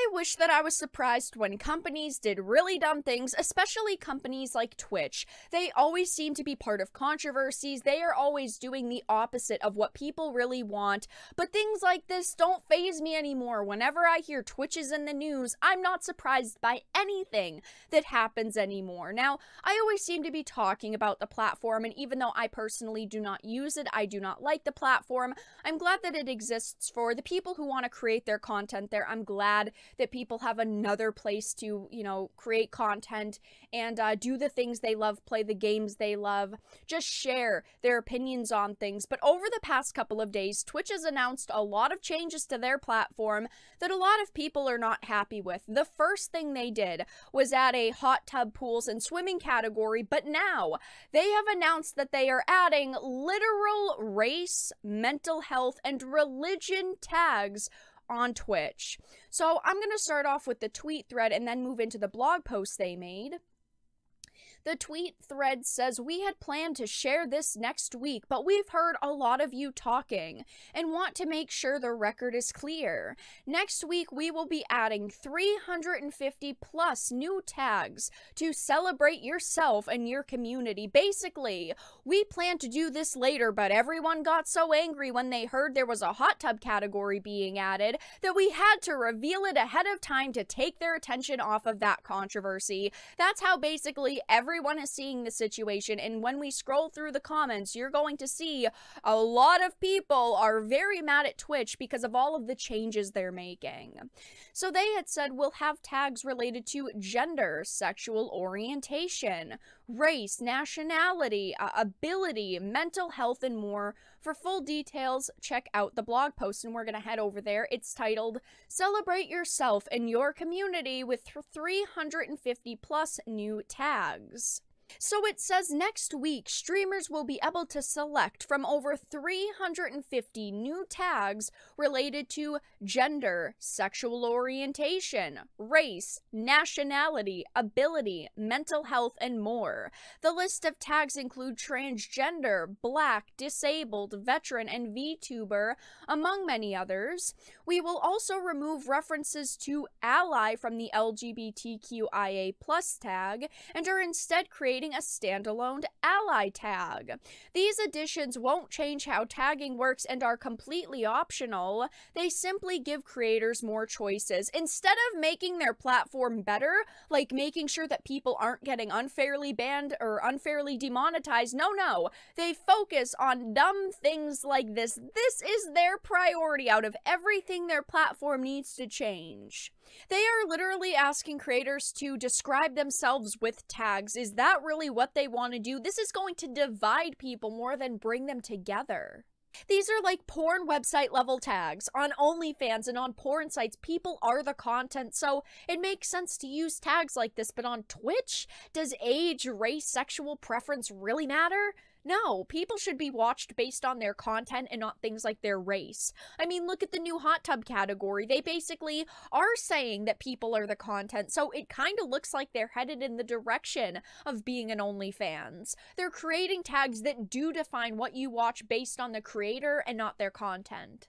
I wish that I was surprised when companies did really dumb things, especially companies like Twitch. They always seem to be part of controversies. They are always doing the opposite of what people really want. But things like this don't faze me anymore. Whenever I hear Twitch is in the news, I'm not surprised by anything that happens anymore. Now, I always seem to be talking about the platform, and even though I personally do not use it, I do not like the platform, I'm glad that it exists for the people who want to create their content there. I'm glad that people have another place to, you know, create content and uh, do the things they love, play the games they love, just share their opinions on things. But over the past couple of days, Twitch has announced a lot of changes to their platform that a lot of people are not happy with. The first thing they did was add a hot tub pools and swimming category, but now they have announced that they are adding literal race, mental health, and religion tags on Twitch. So I'm going to start off with the tweet thread and then move into the blog post they made. The tweet thread says, We had planned to share this next week, but we've heard a lot of you talking and want to make sure the record is clear. Next week, we will be adding 350 plus new tags to celebrate yourself and your community. Basically, we planned to do this later, but everyone got so angry when they heard there was a hot tub category being added that we had to reveal it ahead of time to take their attention off of that controversy. That's how basically every everyone is seeing the situation. And when we scroll through the comments, you're going to see a lot of people are very mad at Twitch because of all of the changes they're making. So they had said we'll have tags related to gender, sexual orientation, race, nationality, uh, ability, mental health, and more. For full details, check out the blog post, and we're going to head over there. It's titled Celebrate Yourself and Your Community with 350 plus new tags. So it says next week, streamers will be able to select from over 350 new tags related to gender, sexual orientation, race, nationality, ability, mental health, and more. The list of tags include transgender, black, disabled, veteran, and VTuber, among many others. We will also remove references to ally from the LGBTQIA tag and are instead creating creating a standalone ally tag. These additions won't change how tagging works and are completely optional. They simply give creators more choices. Instead of making their platform better, like making sure that people aren't getting unfairly banned or unfairly demonetized, no, no. They focus on dumb things like this. This is their priority out of everything their platform needs to change. They are literally asking creators to describe themselves with tags. Is that really what they want to do? This is going to divide people more than bring them together. These are like porn website level tags. On OnlyFans and on porn sites, people are the content, so it makes sense to use tags like this. But on Twitch, does age, race, sexual preference really matter? No, people should be watched based on their content and not things like their race. I mean, look at the new hot tub category. They basically are saying that people are the content, so it kind of looks like they're headed in the direction of being an OnlyFans. They're creating tags that do define what you watch based on the creator and not their content.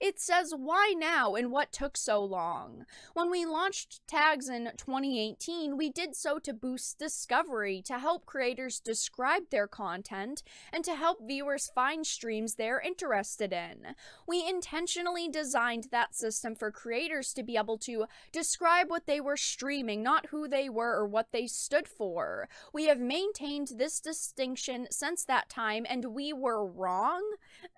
It says why now and what took so long. When we launched tags in 2018, we did so to boost discovery, to help creators describe their content, and to help viewers find streams they're interested in. We intentionally designed that system for creators to be able to describe what they were streaming, not who they were or what they stood for. We have maintained this distinction since that time, and we were wrong.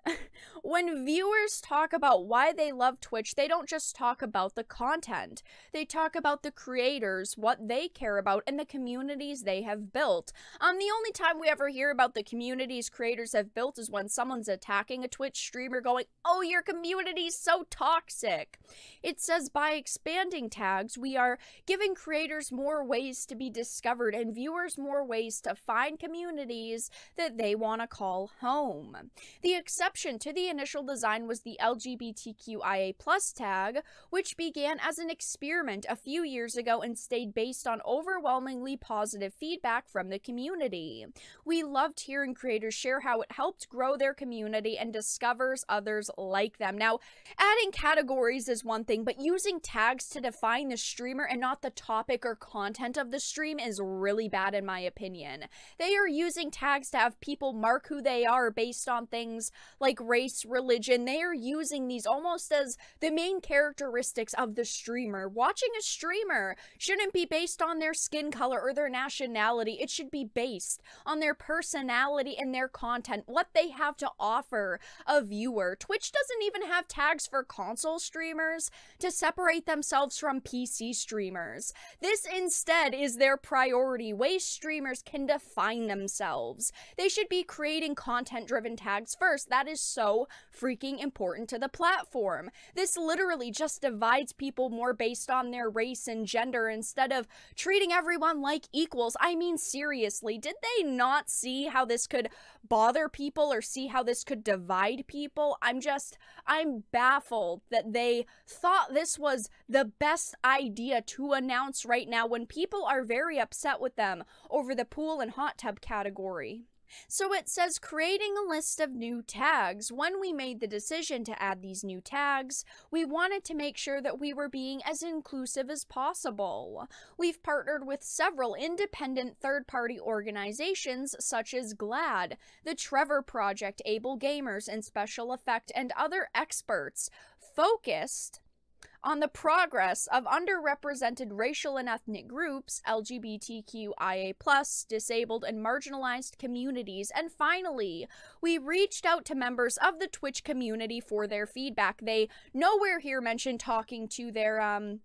when viewers talk about why they love Twitch, they don't just talk about the content. They talk about the creators, what they care about, and the communities they have built. Um, the only time we ever hear about the communities creators have built is when someone's attacking a Twitch streamer going, oh, your community's so toxic. It says by expanding tags, we are giving creators more ways to be discovered and viewers more ways to find communities that they want to call home. The exception to the initial design was the LGBT LGBTQIA plus tag, which began as an experiment a few years ago and stayed based on overwhelmingly positive feedback from the community. We loved hearing creators share how it helped grow their community and discovers others like them. Now, adding categories is one thing, but using tags to define the streamer and not the topic or content of the stream is really bad in my opinion. They are using tags to have people mark who they are based on things like race, religion. They are using these almost as the main characteristics of the streamer. Watching a streamer shouldn't be based on their skin color or their nationality. It should be based on their personality and their content, what they have to offer a viewer. Twitch doesn't even have tags for console streamers to separate themselves from PC streamers. This instead is their priority, way streamers can define themselves. They should be creating content driven tags first. That is so freaking important to the platform. This literally just divides people more based on their race and gender instead of treating everyone like equals. I mean, seriously, did they not see how this could bother people or see how this could divide people? I'm just, I'm baffled that they thought this was the best idea to announce right now when people are very upset with them over the pool and hot tub category. So it says creating a list of new tags. When we made the decision to add these new tags, we wanted to make sure that we were being as inclusive as possible. We've partnered with several independent third party organizations such as GLAAD, the Trevor Project, Able Gamers, and Special Effect, and other experts focused on the progress of underrepresented racial and ethnic groups, LGBTQIA, disabled and marginalized communities. And finally, we reached out to members of the Twitch community for their feedback. They nowhere here mentioned talking to their um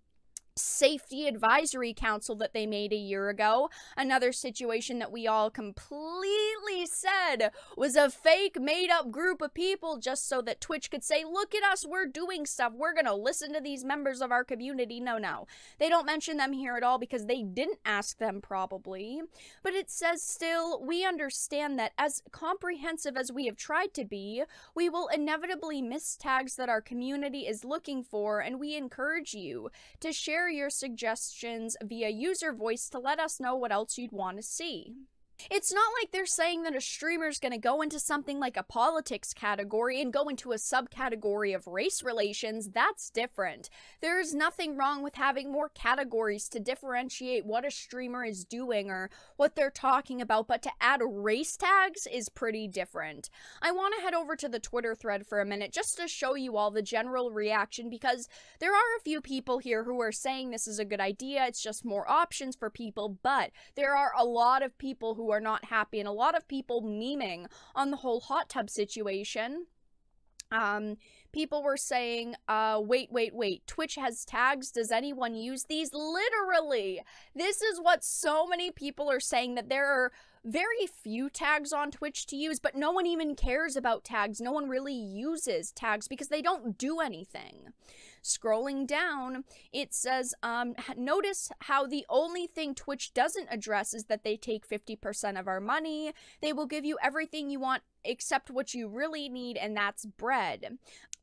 safety advisory council that they made a year ago. Another situation that we all completely said was a fake made up group of people just so that Twitch could say, look at us, we're doing stuff. We're going to listen to these members of our community. No, no. They don't mention them here at all because they didn't ask them, probably. But it says still, we understand that as comprehensive as we have tried to be, we will inevitably miss tags that our community is looking for, and we encourage you to share your suggestions via user voice to let us know what else you'd want to see. It's not like they're saying that a streamer's gonna go into something like a politics category and go into a subcategory of race relations. That's different. There's nothing wrong with having more categories to differentiate what a streamer is doing or what they're talking about, but to add race tags is pretty different. I want to head over to the Twitter thread for a minute just to show you all the general reaction because there are a few people here who are saying this is a good idea, it's just more options for people, but there are a lot of people who who are not happy, and a lot of people memeing on the whole hot tub situation. Um, people were saying, uh, wait, wait, wait, Twitch has tags. Does anyone use these? Literally, this is what so many people are saying that there are very few tags on Twitch to use, but no one even cares about tags. No one really uses tags because they don't do anything. Scrolling down, it says, um, notice how the only thing Twitch doesn't address is that they take 50% of our money. They will give you everything you want except what you really need, and that's bread.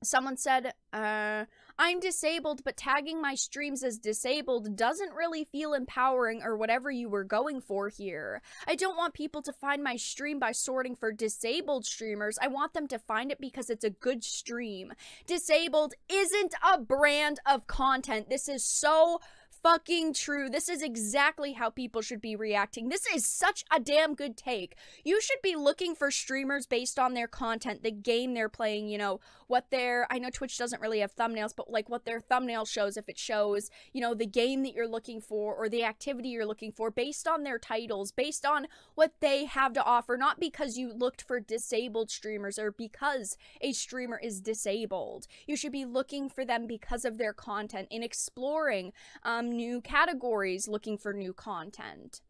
Someone said, uh, I'm disabled, but tagging my streams as disabled doesn't really feel empowering or whatever you were going for here. I don't want people to find my stream by sorting for disabled streamers. I want them to find it because it's a good stream. Disabled isn't a brand of content. This is so fucking true. This is exactly how people should be reacting. This is such a damn good take. You should be looking for streamers based on their content, the game they're playing, you know, what their I know Twitch doesn't really have thumbnails, but like what their thumbnail shows if it shows, you know, the game that you're looking for or the activity you're looking for based on their titles, based on what they have to offer, not because you looked for disabled streamers or because a streamer is disabled. You should be looking for them because of their content and exploring um new categories looking for new content.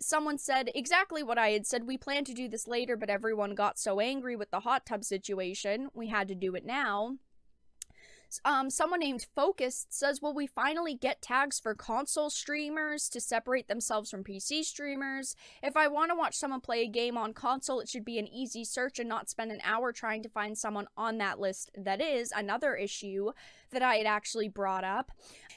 Someone said exactly what I had said. We planned to do this later, but everyone got so angry with the hot tub situation, we had to do it now. Um, someone named Focused says, Will we finally get tags for console streamers to separate themselves from PC streamers? If I want to watch someone play a game on console, it should be an easy search and not spend an hour trying to find someone on that list. That is another issue that I had actually brought up.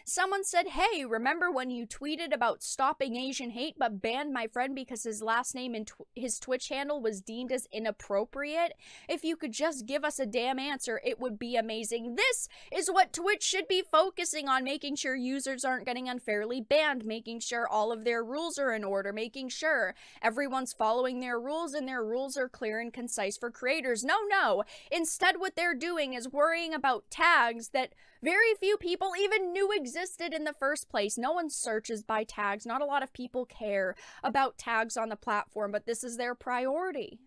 Someone said, Hey, remember when you tweeted about stopping Asian hate but banned my friend because his last name and tw- his Twitch handle was deemed as inappropriate? If you could just give us a damn answer, it would be amazing. This is what Twitch should be focusing on making sure users aren't getting unfairly banned, making sure all of their rules are in order, making sure everyone's following their rules and their rules are clear and concise for creators. No, no. Instead, what they're doing is worrying about tags that very few people even knew existed in the first place. No one searches by tags. Not a lot of people care about tags on the platform, but this is their priority.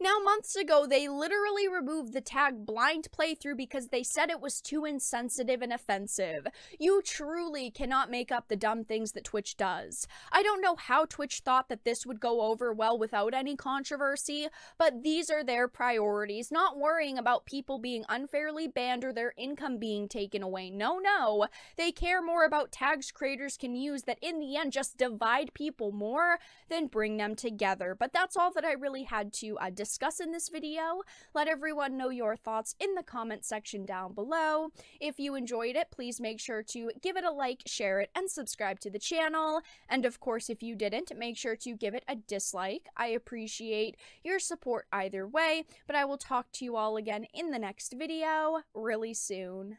Now, months ago, they literally removed the tag blind playthrough because they said it was too insensitive and offensive. You truly cannot make up the dumb things that Twitch does. I don't know how Twitch thought that this would go over well without any controversy, but these are their priorities, not worrying about people being unfairly banned or their income being taken away. No, no. They care more about tags creators can use that in the end just divide people more than bring them together. But that's all that I really had to uh, discuss in this video. Let everyone know your thoughts in the comment section down below. If you enjoyed it, please make sure to give it a like, share it, and subscribe to the channel. And of course, if you didn't, make sure to give it a dislike. I appreciate your support either way, but I will talk to you all again in the next video really soon.